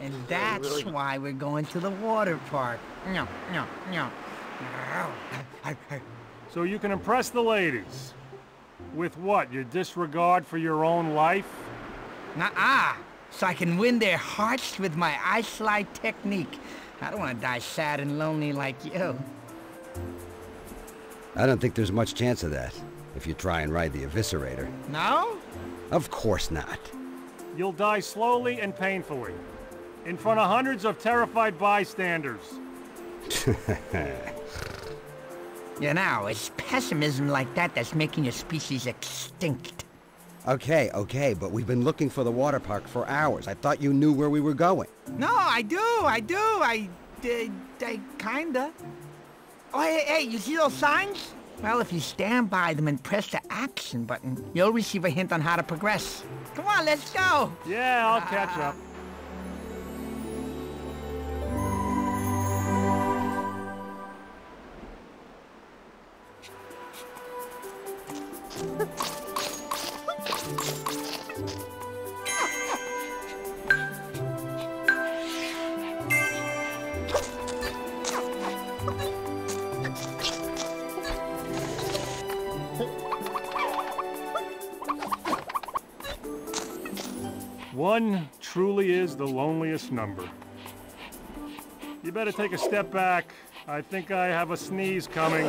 And that's why we're going to the water park. No, no, no. So you can impress the ladies. With what, your disregard for your own life? Nuh-uh. So I can win their hearts with my ice slide technique. I don't want to die sad and lonely like you. I don't think there's much chance of that, if you try and ride the Eviscerator. No? Of course not. You'll die slowly and painfully. In front of hundreds of terrified bystanders. You know, it's pessimism like that that's making your species extinct. Okay, okay, but we've been looking for the water park for hours. I thought you knew where we were going. No, I do, I do, I... I, I kinda. Oh, hey, hey, you see those signs? Well, if you stand by them and press the action button, you'll receive a hint on how to progress. Come on, let's go! Yeah, I'll ah. catch up. Number. You better take a step back. I think I have a sneeze coming.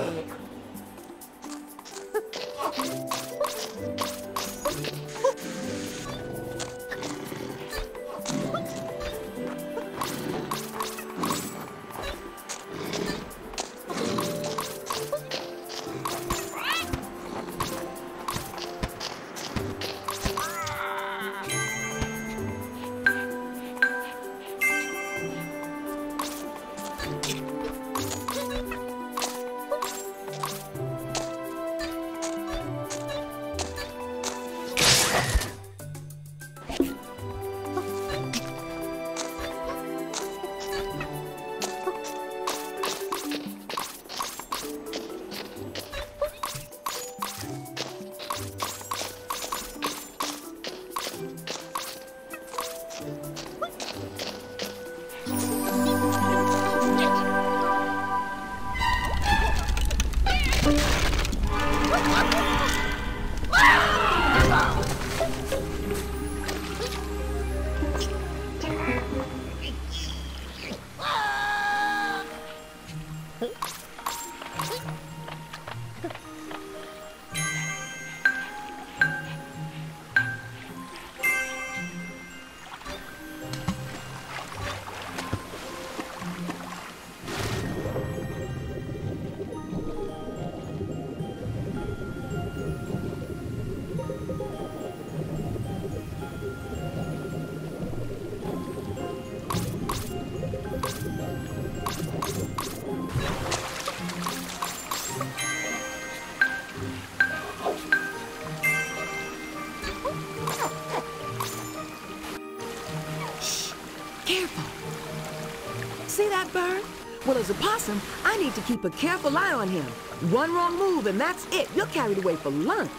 A possum, I need to keep a careful eye on him. One wrong move and that's it. You're carried away for lunch.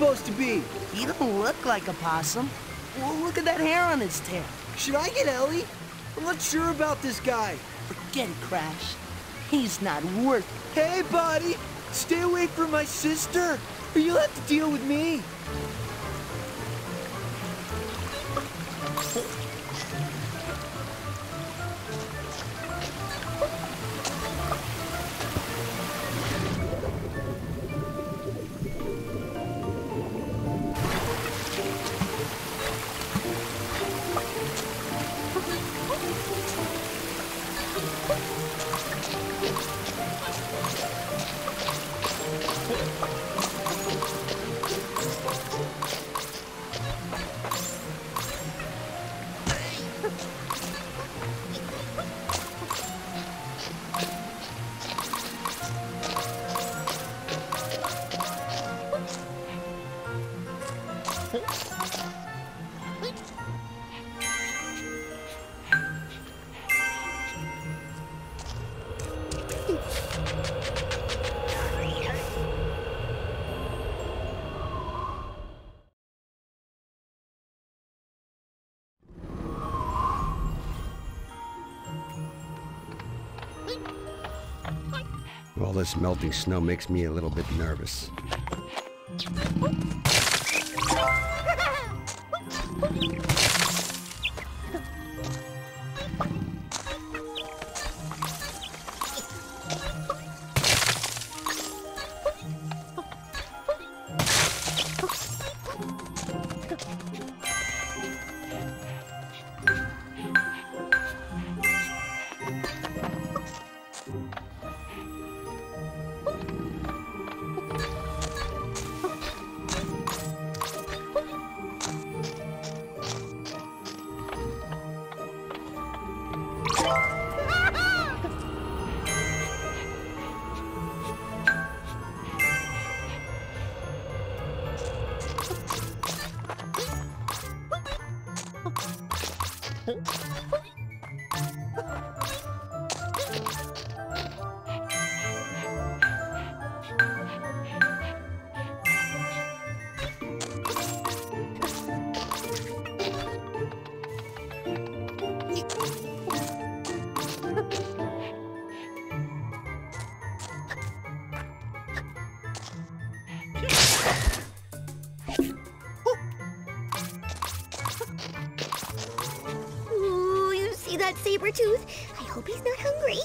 Supposed to be? He don't look like a possum. Well, look at that hair on his tail. Should I get Ellie? I'm not sure about this guy. Forget it, Crash. He's not worth Hey, buddy, stay away from my sister, or you'll have to deal with me. All this melting snow makes me a little bit nervous. See that saber tooth? I hope he's not hungry.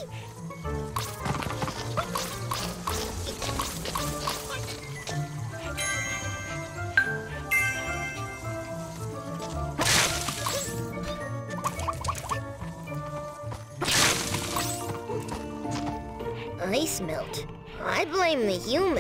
Ice melt. I blame the humans.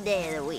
Day of the week.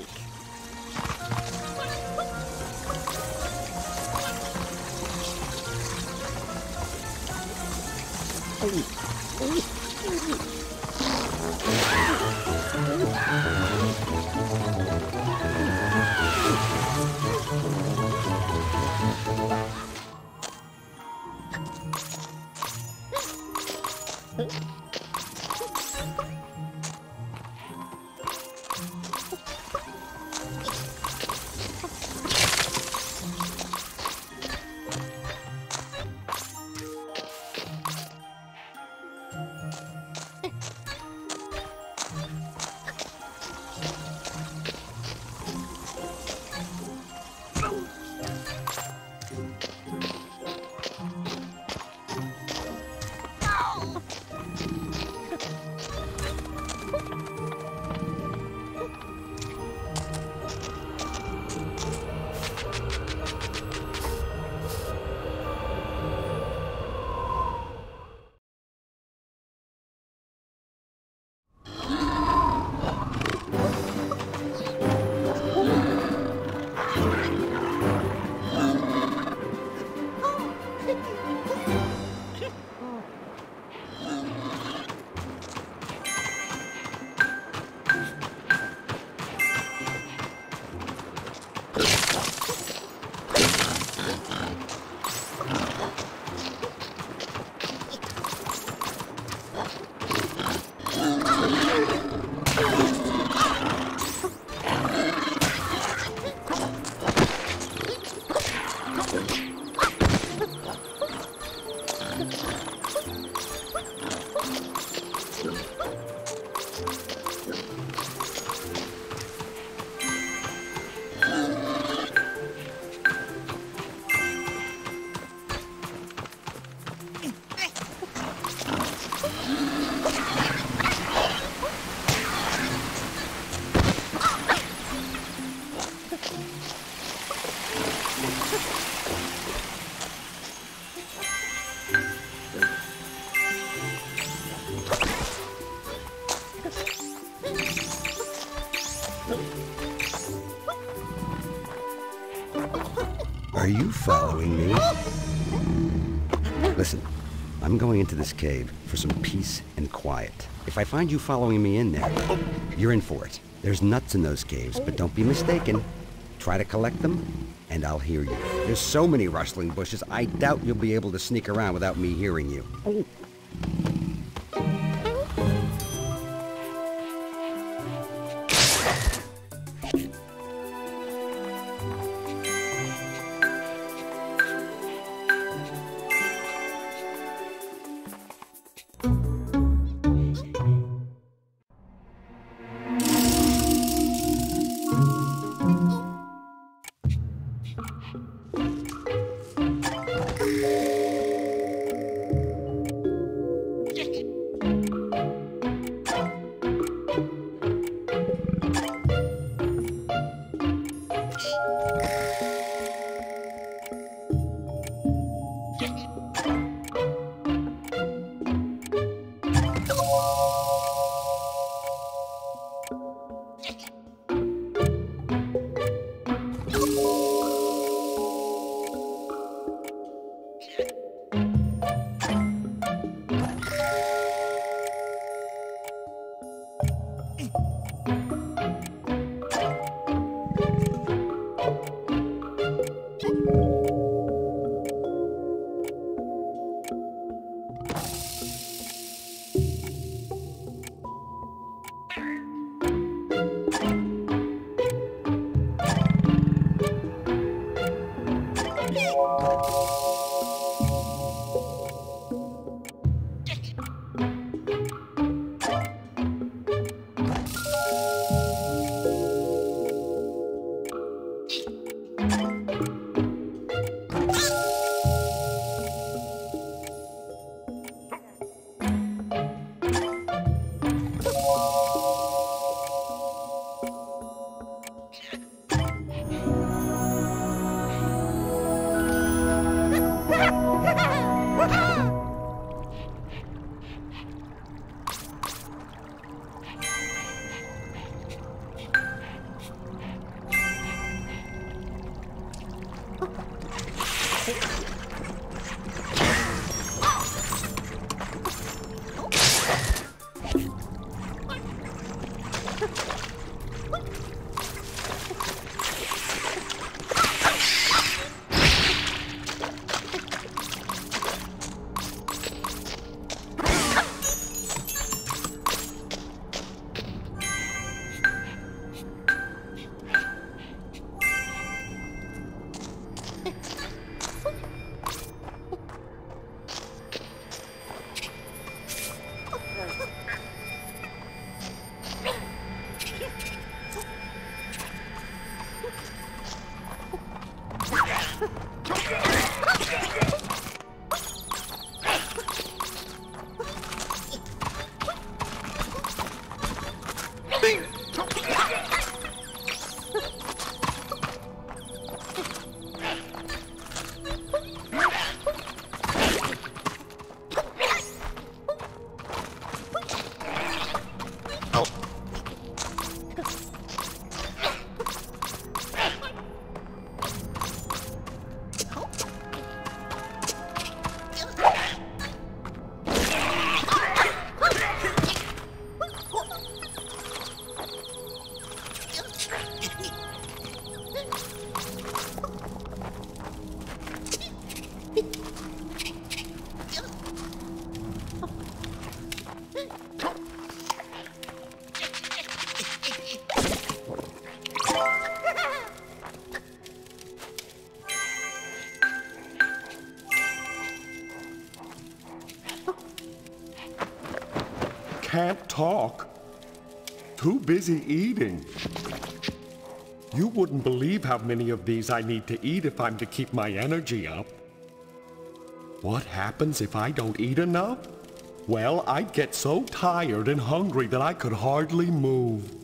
Following me? Listen, I'm going into this cave for some peace and quiet. If I find you following me in there, you're in for it. There's nuts in those caves, but don't be mistaken. try to collect them, and I'll hear you. There's so many rustling bushes, I doubt you'll be able to sneak around without me hearing you. Talk. Too busy eating. You wouldn't believe how many of these I need to eat if I'm to keep my energy up. What happens if I don't eat enough? Well, I'd get so tired and hungry that I could hardly move.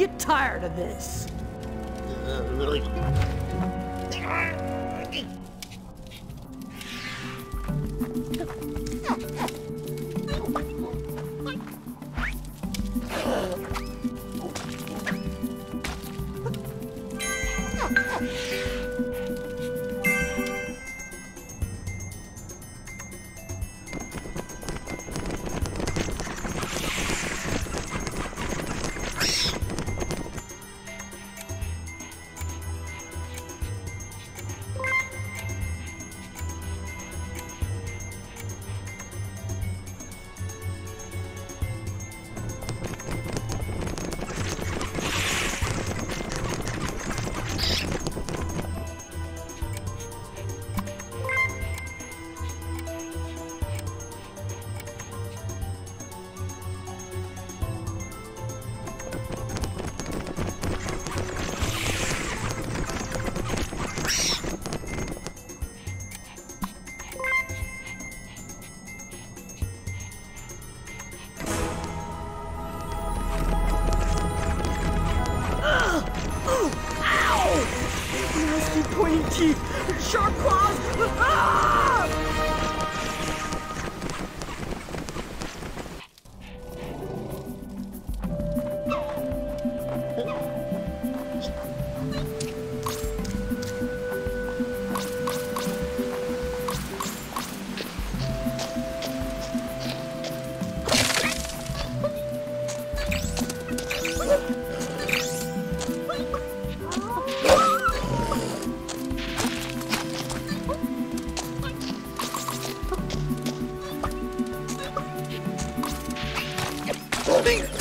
Get tired of this. building!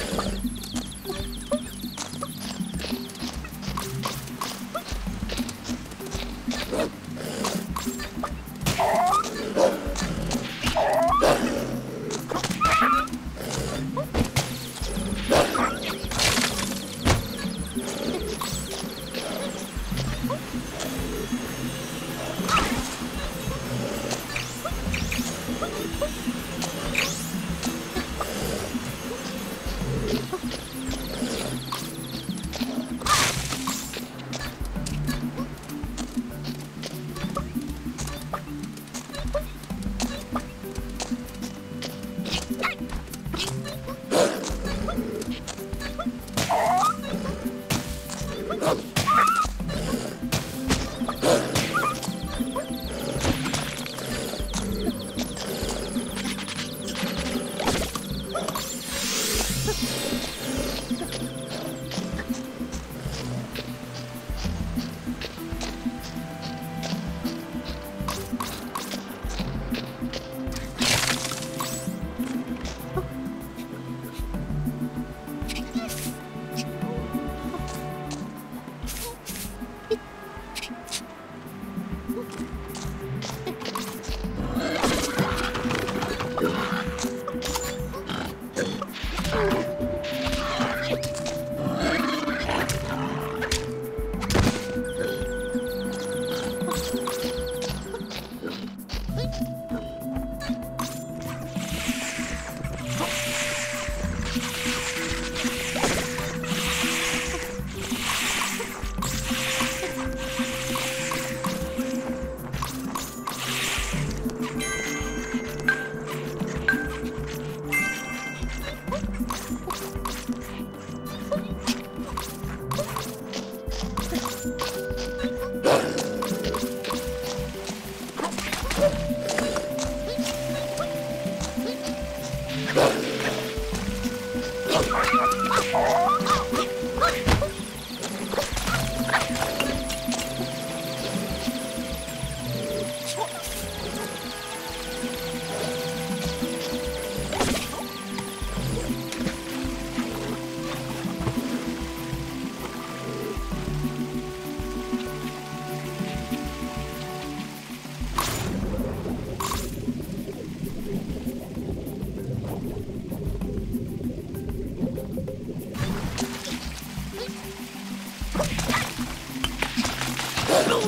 Hey,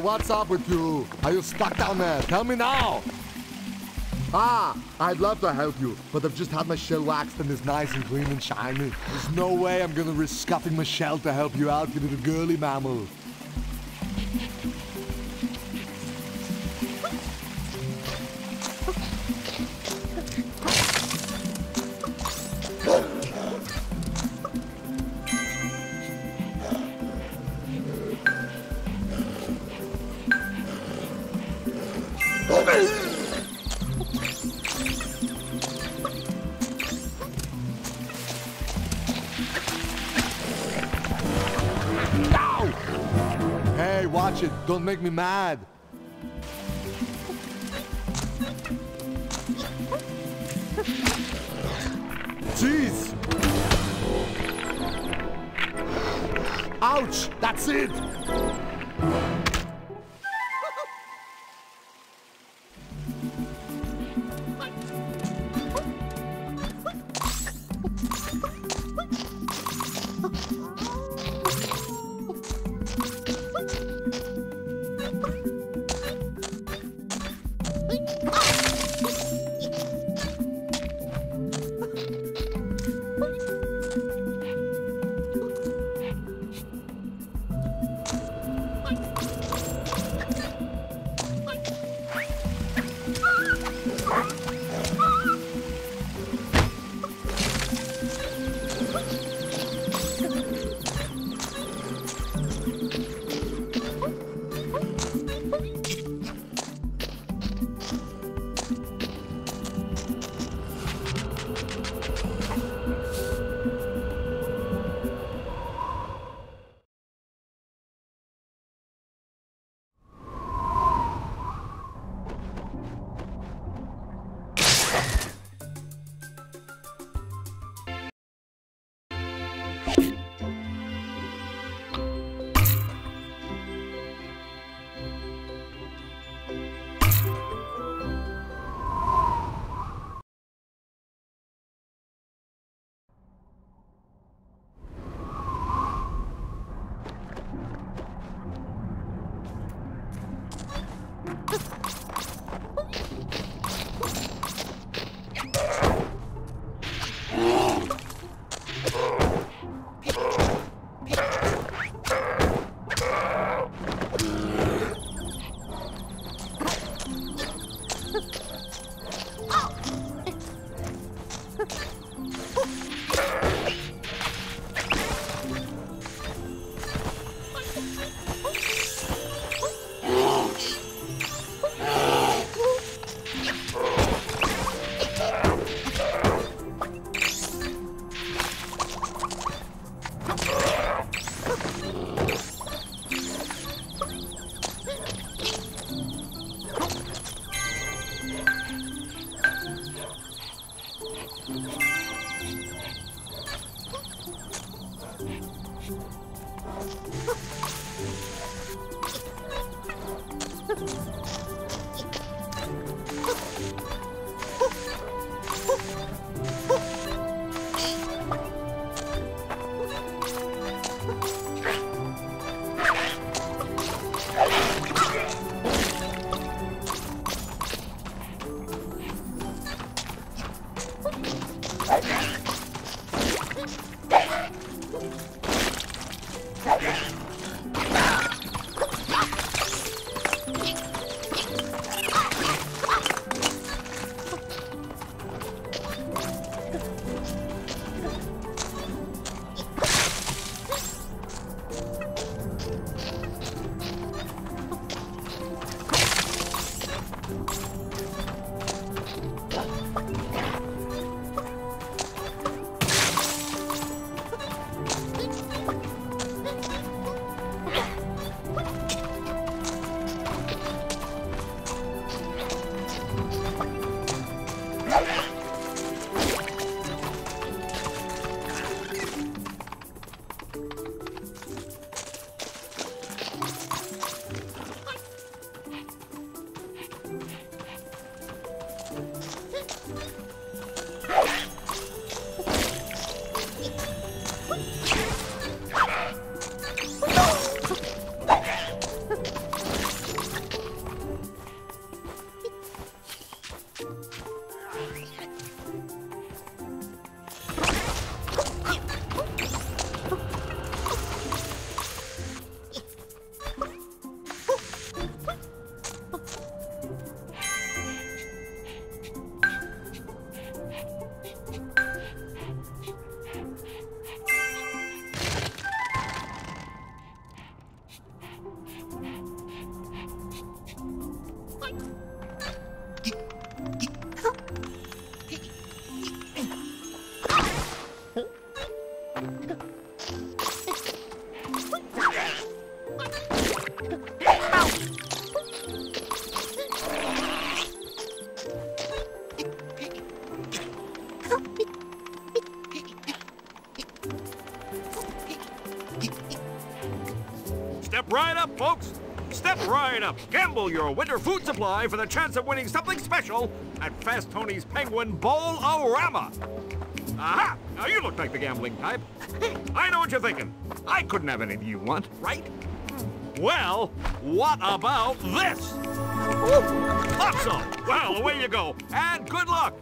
what's up with you? Are you stuck down there? Tell me now! Ah, I'd love to help you, but I've just had my shell waxed and it's nice and clean and shiny. There's no way I'm gonna risk scuffing my shell to help you out, you little girly mammal. Don't make me mad. Jeez! Ouch! That's it! Step Your winter food supply for the chance of winning something special at Fast Tony's Penguin Bowl-O-Rama. Aha! Now you look like the gambling type. I know what you're thinking. I couldn't have anything you want, right? Well, what about this? Thought so. Well, away you go, and good luck.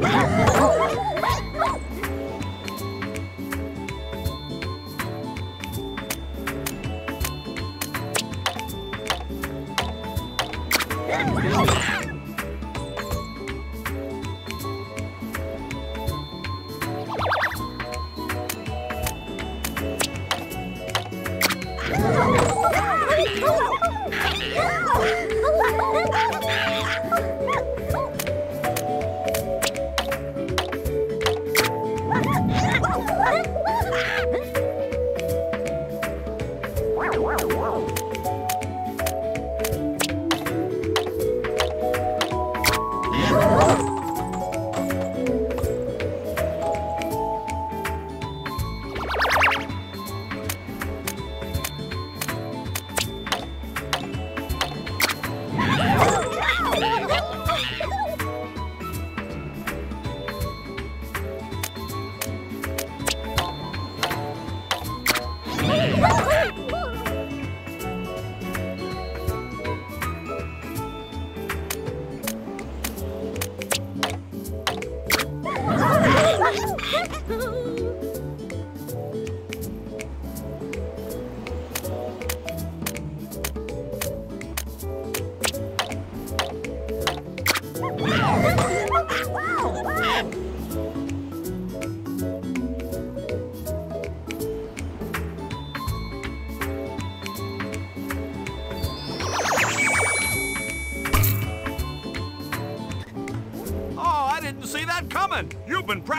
Ha ha ha!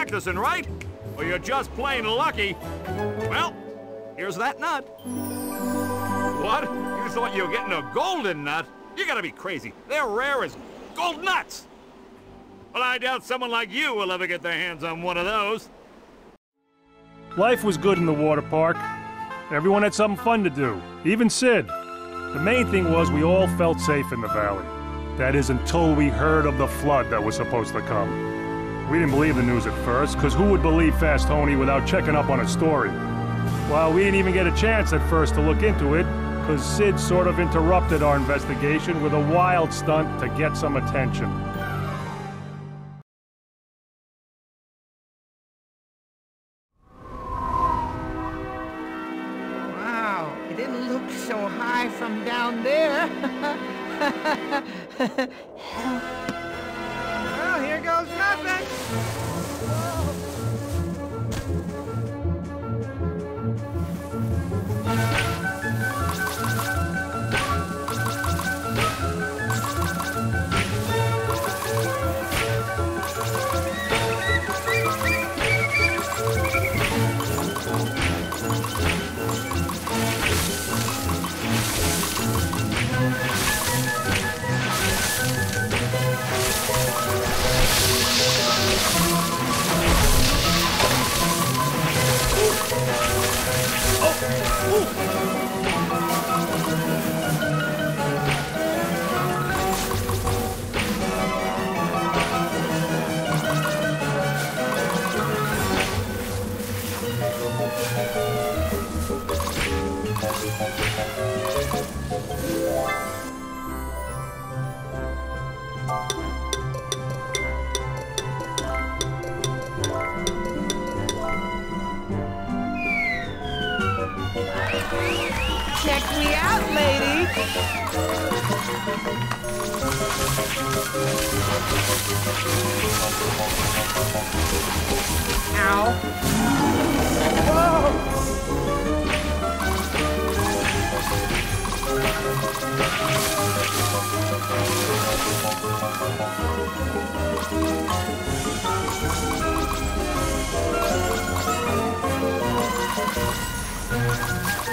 Practicing, right? Or you're just plain lucky. Well, here's that nut. What? You thought you were getting a golden nut? You gotta be crazy. They're rare as gold nuts. Well, I doubt someone like you will ever get their hands on one of those. Life was good in the water park. Everyone had something fun to do, even Sid. The main thing was we all felt safe in the valley. That is until we heard of the flood that was supposed to come. We didn't believe the news at first, because who would believe Fast Tony without checking up on a story? Well, we didn't even get a chance at first to look into it, because Sid sort of interrupted our investigation with a wild stunt to get some attention.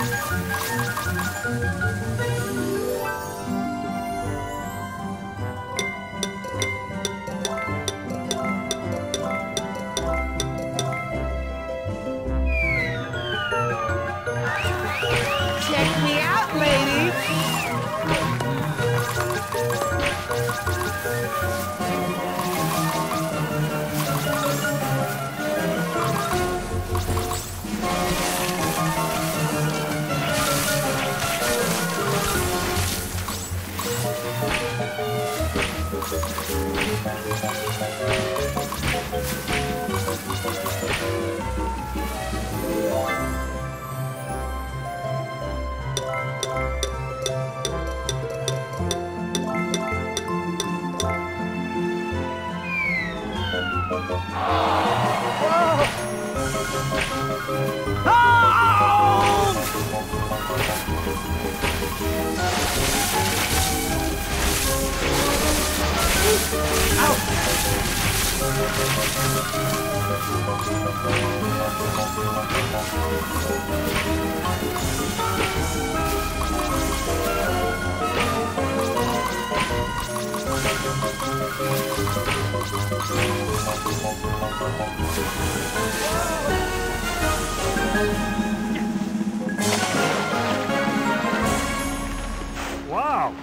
うん。Wow.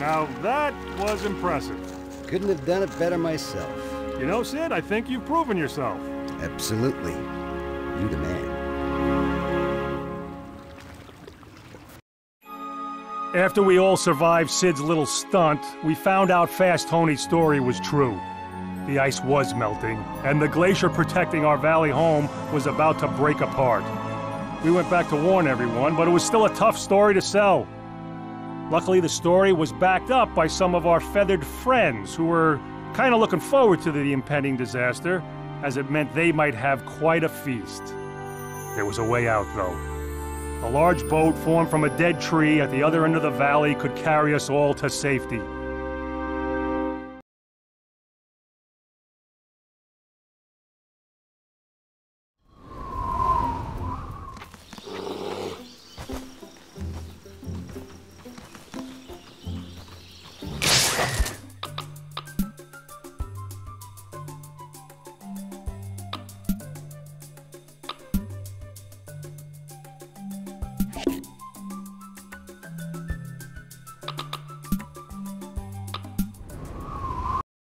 Now that was impressive. Couldn't have done it better myself. You know, Sid, I think you've proven yourself. Absolutely. You the man. After we all survived Sid's little stunt, we found out Fast Tony's story was true. The ice was melting, and the glacier protecting our valley home was about to break apart. We went back to warn everyone, but it was still a tough story to sell. Luckily, the story was backed up by some of our feathered friends who were kind of looking forward to the impending disaster, as it meant they might have quite a feast. There was a way out, though. A large boat formed from a dead tree at the other end of the valley could carry us all to safety.